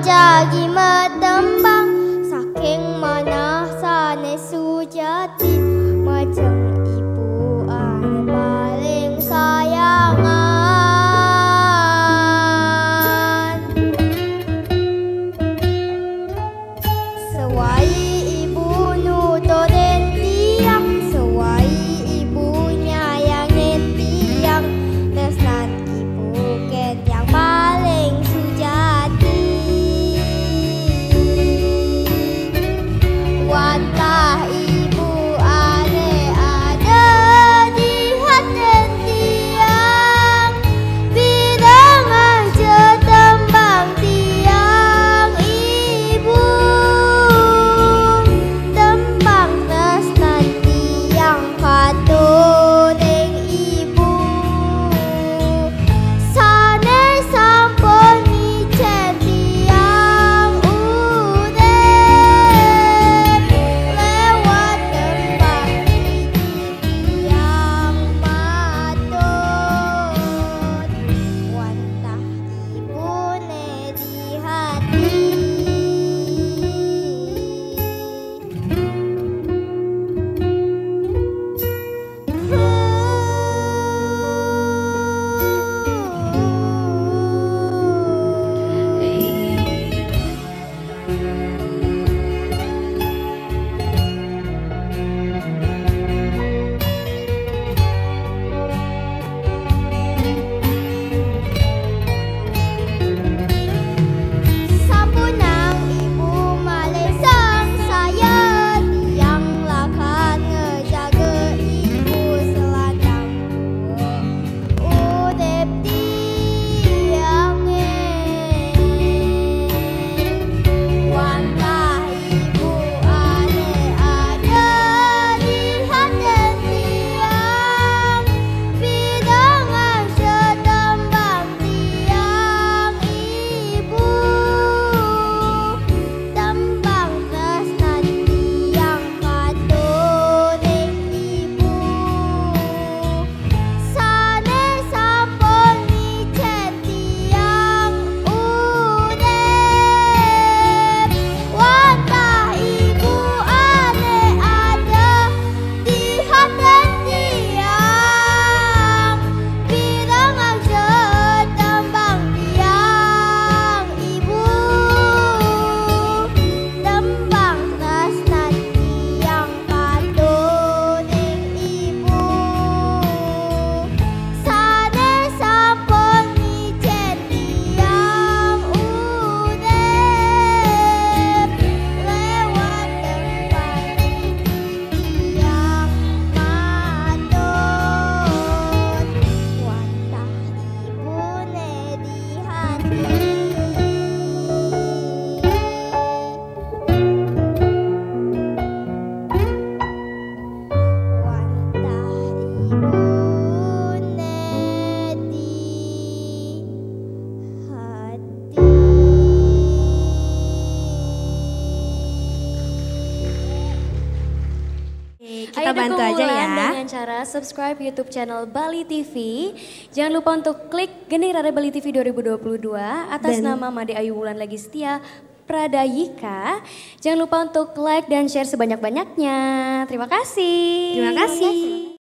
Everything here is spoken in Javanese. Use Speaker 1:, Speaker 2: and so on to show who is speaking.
Speaker 1: Jagi metembang saking mana sane sujati. Ya.
Speaker 2: dengan cara subscribe YouTube channel Bali TV. Jangan lupa untuk klik Geni Rara Bali TV 2022 atas
Speaker 1: Dan-
Speaker 2: nama Made Ayu Wulan Lagi Setia Pradayika. Jangan lupa untuk like dan share sebanyak-banyaknya. Terima kasih.
Speaker 1: Terima kasih.